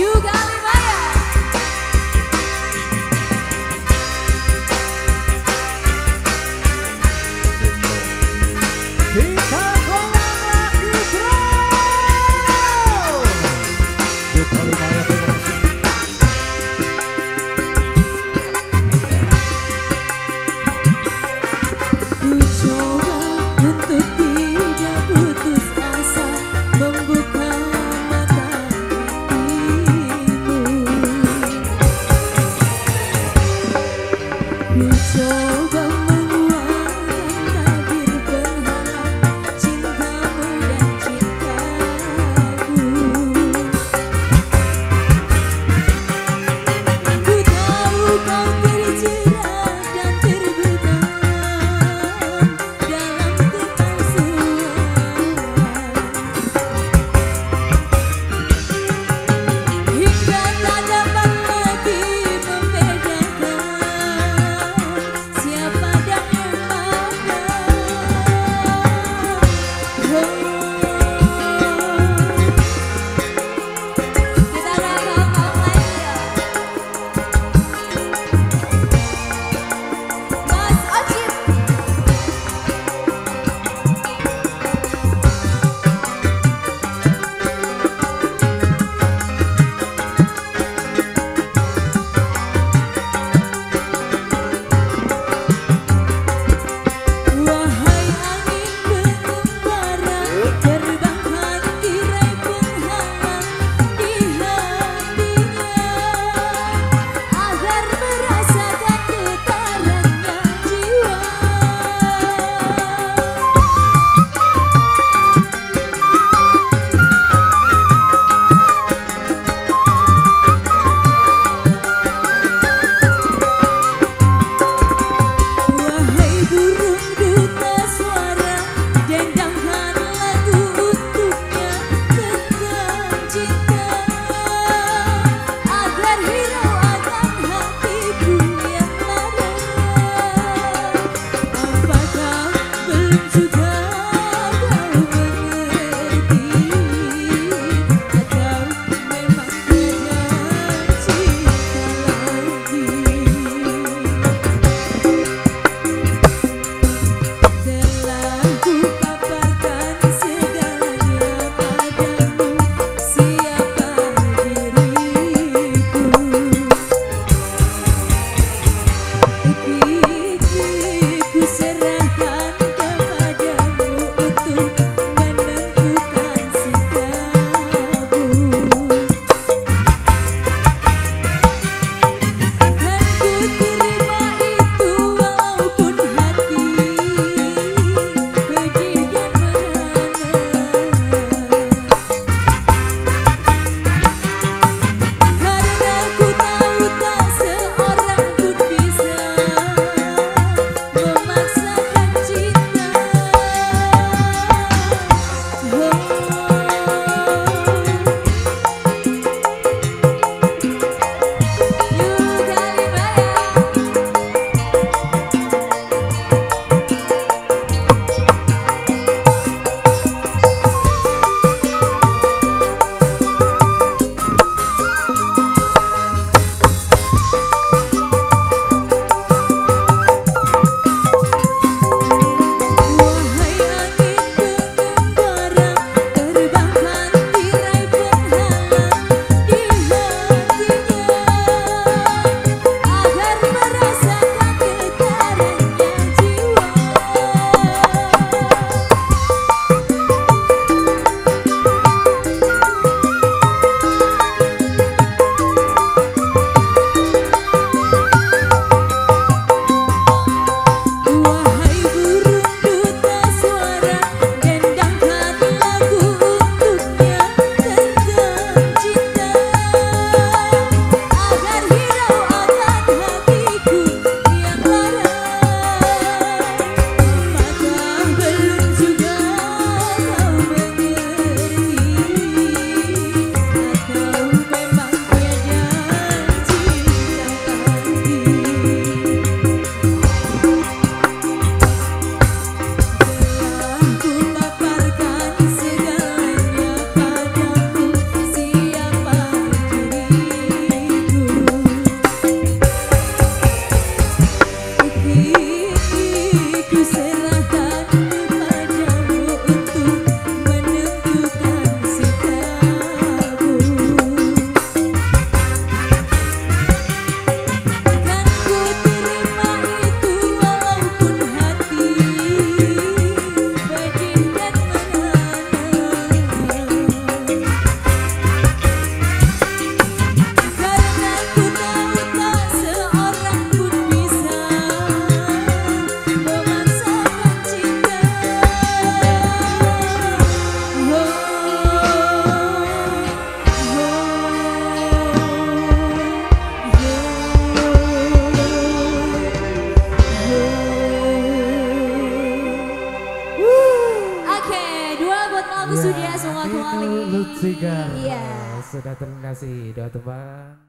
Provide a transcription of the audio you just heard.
You got it. Lutsiga. Iya. Sudah terima kasih doa teman.